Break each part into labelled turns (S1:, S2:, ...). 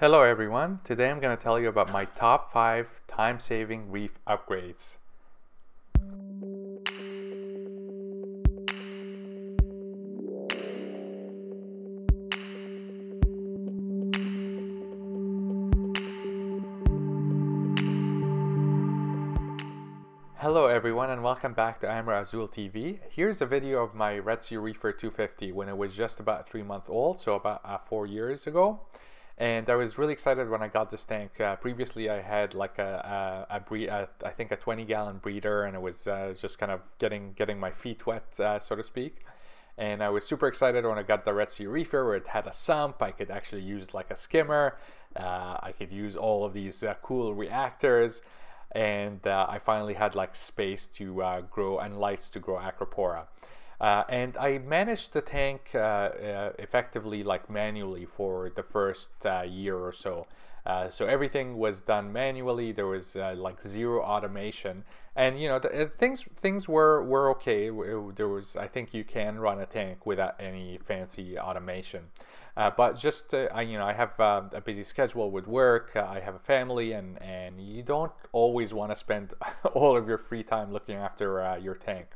S1: Hello everyone, today I'm going to tell you about my top 5 time-saving reef upgrades. Hello everyone and welcome back to Amra Azul TV. Here's a video of my Red Sea Reefer 250 when it was just about 3 months old, so about uh, 4 years ago and I was really excited when I got this tank. Uh, previously, I had like a, a, a, bre- a I think a 20 gallon breeder, and it was uh, just kind of getting getting my feet wet, uh, so to speak. And I was super excited when I got the Red Sea Reefer, where it had a sump. I could actually use like a skimmer. Uh, I could use all of these uh, cool reactors, and uh, I finally had like space to grow and lights to grow Acropora. Uh, and I managed the tank uh, uh, effectively like manually for the first uh, year or so. Uh, so everything was done manually. There was like zero automation, and you know the, things things were were okay. There was I think you can run a tank without any fancy automation, but just I, you know I have a busy schedule with work. I have a family, and and you don't always want to spend all of your free time looking after your tank.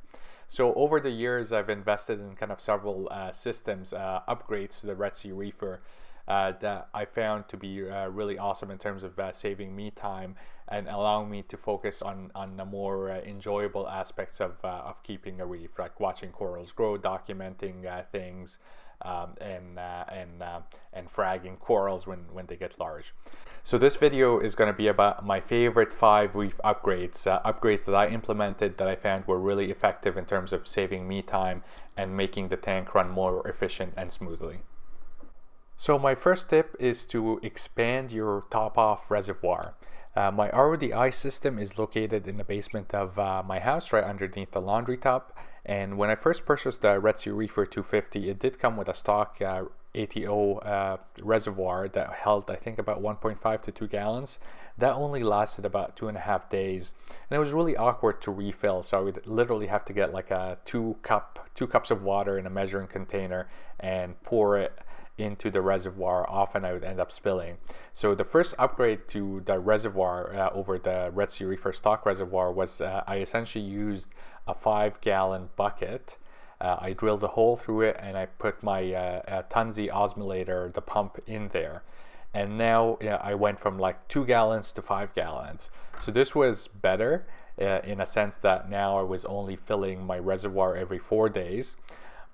S1: So over the years, I've invested in kind of several uh, systems uh, upgrades to the Red Sea Reefer uh, that I found to be uh, really awesome in terms of uh, saving me time and allowing me to focus on on the more uh, enjoyable aspects of of keeping a reef, like watching corals grow, documenting things um, and uh, and uh, and fragging corals when when they get large. So this video is going to be about my favorite five reef upgrades, uh, upgrades that I implemented that I found were really effective in terms of saving me time and making the tank run more efficient and smoothly. So my first tip is to expand your top-off reservoir. Uh, my RODI system is located in the basement of uh, my house right underneath the laundry tub and when I first purchased the Red Sea Reefer 250 it did come with a stock uh, ATO uh, reservoir that held I think about 1.5 to 2 gallons. That only lasted about two and a half days. And it was really awkward to refill so I would literally have to get like a two cup two cups of water in a measuring container and pour it into the reservoir, often I would end up spilling. So the first upgrade to the reservoir uh, over the Red Sea Reefer stock reservoir was uh, I essentially used a five gallon bucket. Uh, I drilled a hole through it and I put my uh, Tunze osmolator, the pump in there. And now I went from like two gallons to five gallons. So this was better uh, in a sense that now I was only filling my reservoir every four days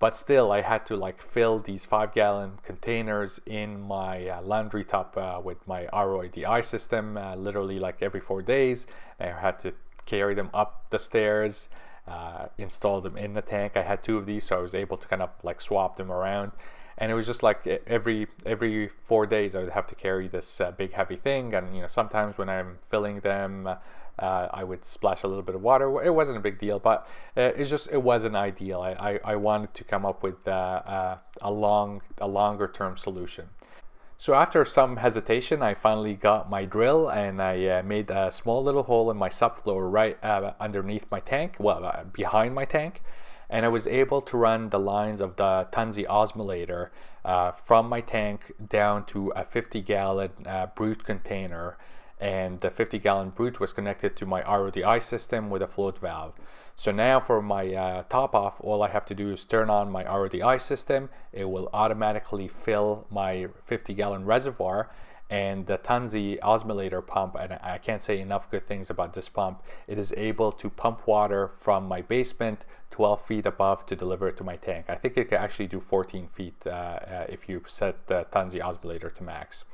S1: but still I had to like fill these five gallon containers in my uh, laundry tub uh, with my RODI system uh, literally like every four days. I had to carry them up the stairs uh, install them in the tank. I had two of these so I was able to kind of like swap them around. And it was just like every every four days I would have to carry this uh, big heavy thing. And you know sometimes when I'm filling them uh, I would splash a little bit of water. It wasn't a big deal, but uh, it's just it wasn't ideal. I, I, I wanted to come up with uh, uh, a long a longer term solution. So after some hesitation, I finally got my drill and I uh, made a small little hole in my subfloor right uh, underneath my tank, well uh, behind my tank, and I was able to run the lines of the Tunze osmolator from my tank down to a 50 gallon brute container and the 50 gallon brute was connected to my RODI system with a float valve. So now for my uh, top off, all I have to do is turn on my RODI system. It will automatically fill my 50 gallon reservoir and the Tunze osmolator pump, and I can't say enough good things about this pump, it is able to pump water from my basement 12 feet above to deliver it to my tank. I think it can actually do 14 feet uh, uh, if you set the Tunze osmolator to max.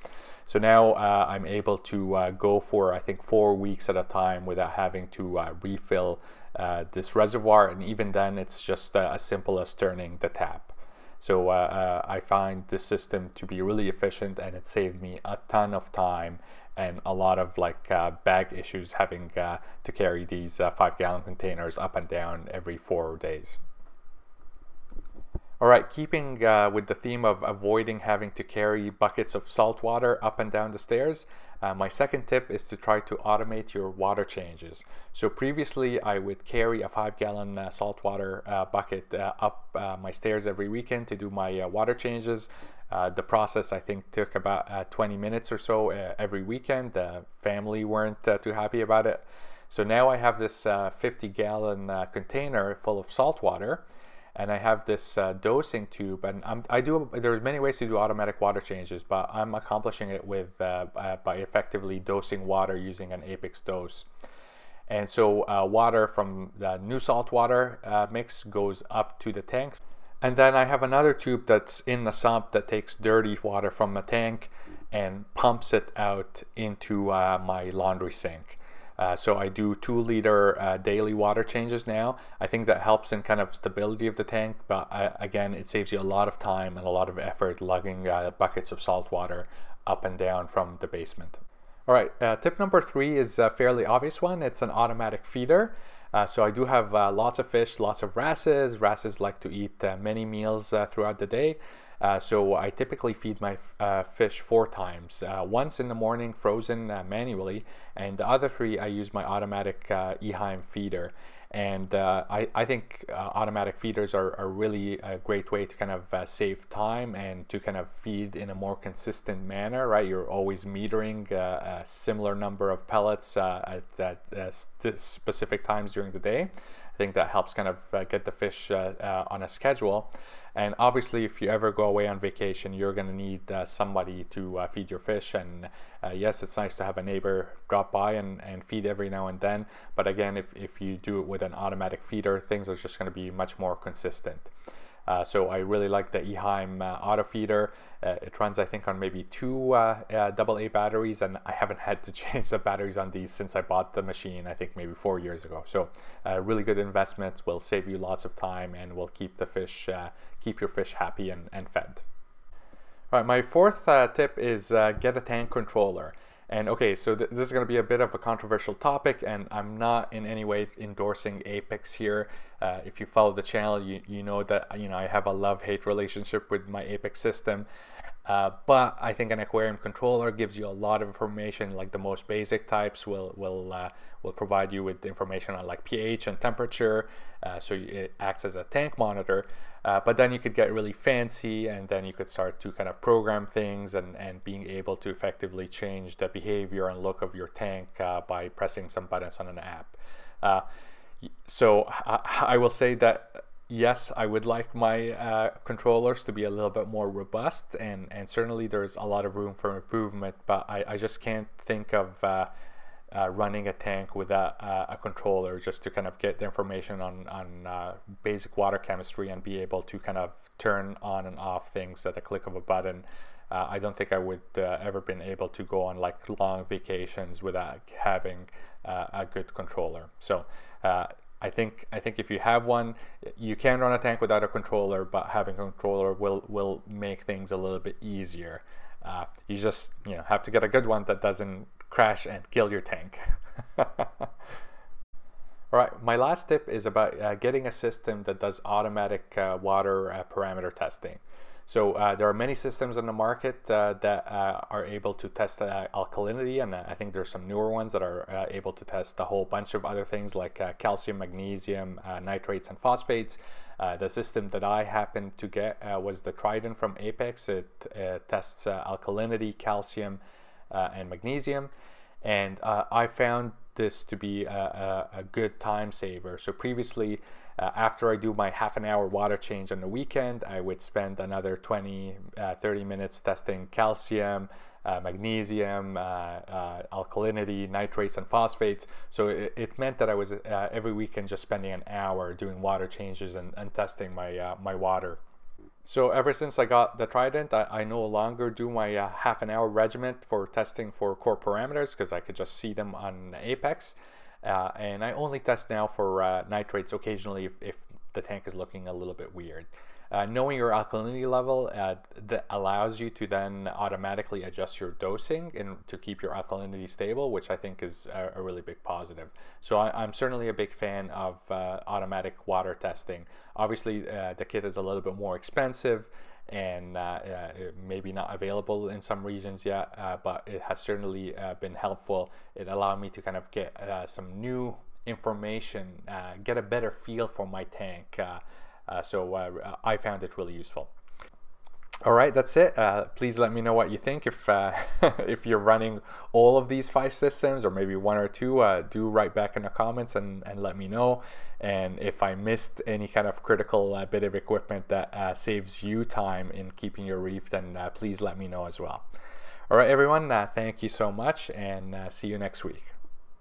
S1: So now uh, I'm able to uh, go for I think four weeks at a time without having to uh, refill uh, this reservoir and even then it's just as simple as turning the tap. So uh, I find this system to be really efficient and it saved me a ton of time and a lot of like bag issues having to carry these five gallon containers up and down every four days. All right, keeping uh, with the theme of avoiding having to carry buckets of salt water up and down the stairs, uh, my second tip is to try to automate your water changes. So previously I would carry a five gallon uh, saltwater uh, bucket uh, up uh, my stairs every weekend to do my uh, water changes. The process I think took about uh, 20 minutes or so every weekend. The family weren't too happy about it. So now I have this uh, 50 gallon container full of salt water and I have this uh, dosing tube and I'm, i do there's many ways to do automatic water changes but I'm accomplishing it with uh, uh, by effectively dosing water using an Apex dose. And so water from the new salt water mix goes up to the tank and then I have another tube that's in the sump that takes dirty water from the tank and pumps it out into uh, my laundry sink. Uh, so I do two liter uh, daily water changes now. I think that helps in kind of stability of the tank, but uh, again, it saves you a lot of time and a lot of effort lugging uh, buckets of salt water up and down from the basement. All right, uh, tip number three is a fairly obvious one. It's an automatic feeder. So I do have lots of fish, lots of wrasses. Wrasses like to eat many meals throughout the day. Uh, so I typically feed my uh, fish four times. once in the morning, frozen manually, and the other three I use my automatic Eheim feeder. And uh, I, I think uh, automatic feeders are, are really a great way to kind of uh, save time and to kind of feed in a more consistent manner, right? You're always metering uh, a similar number of pellets uh, at, at uh, specific times during the day. I think that helps kind of get the fish on a schedule. And obviously, if you ever go away on vacation, you're going to need uh, somebody to uh, feed your fish. And uh, yes, it's nice to have a neighbor drop by and, and feed every now and then. But again, if, if you do it with an automatic feeder, things are just going to be much more consistent. Uh, so I really like the Eheim uh, auto feeder. Uh, it runs, I think, on maybe two uh, uh, double A batteries, and I haven't had to change the batteries on these since I bought the machine. I think maybe four years ago. So uh, really good investment, will save you lots of time and will keep the fish, keep your fish happy and, and fed. All right, my fourth tip is get a tank controller. And okay, so th this is going to be a bit of a controversial topic, and I'm not in any way endorsing Apex here. Uh, if you follow the channel, you, you know that you know I have a love-hate relationship with my Apex system. Uh, but I think an aquarium controller gives you a lot of information, like the most basic types will will uh, will provide you with information on like pH and temperature, uh, so it acts as a tank monitor. Uh, but then you could get really fancy, and then you could start to kind of program things and and being able to effectively change the behavior and look of your tank uh, by pressing some buttons on an app. So I, I will say that yes, I would like my uh, controllers to be a little bit more robust, and, and certainly there's a lot of room for improvement, but I, I just can't think of uh, uh, running a tank with a, a, controller just to kind of get the information on, on uh, basic water chemistry and be able to kind of turn on and off things at the click of a button. Uh, I don't think I would uh, ever been able to go on like long vacations without having a good controller. So I think I think if you have one, you can run a tank without a controller, but having a controller will will make things a little bit easier. Uh, you just you know have to get a good one that doesn't crash and kill your tank. All right, my last tip is about uh, getting a system that does automatic uh, water uh, parameter testing. So uh, there are many systems on the market uh, that uh, are able to test uh, alkalinity, and uh, I think there's some newer ones that are uh, able to test a whole bunch of other things like calcium, magnesium, nitrates, and phosphates. the system that I happened to get was the Trident from Apex. It tests alkalinity, calcium, and magnesium, and I found this to be a, a, a good time saver. So previously, uh, after I do my half an hour water change on the weekend, I would spend another 20, uh, 30 minutes testing calcium, uh, magnesium, uh, uh, alkalinity, nitrates, and phosphates. So it, it meant that I was uh, every weekend just spending an hour doing water changes and, and testing my, my water. So ever since I got the Trident, I, I no longer do my half an hour regiment for testing for core parameters because I could just see them on Apex. Uh, and I only test now for uh, nitrates occasionally if, if, the tank is looking a little bit weird. Uh, knowing your alkalinity level uh, that allows you to then automatically adjust your dosing and to keep your alkalinity stable, which I think is a, a really big positive. So I, am certainly a big fan of uh, automatic water testing. Obviously, uh, the kit is a little bit more expensive and uh, uh, maybe not available in some regions yet, uh, but it has certainly uh, been helpful. It allowed me to kind of get uh, some new information, uh, get a better feel for my tank. So I found it really useful. all right, that's it. Uh, please let me know what you think. If uh, if you're running all of these five systems or maybe one or two, uh, do write back in the comments and, and let me know. And if I missed any kind of critical uh, bit of equipment that uh, saves you time in keeping your reef, then uh, please let me know as well. All right, everyone, thank you so much and see you next week.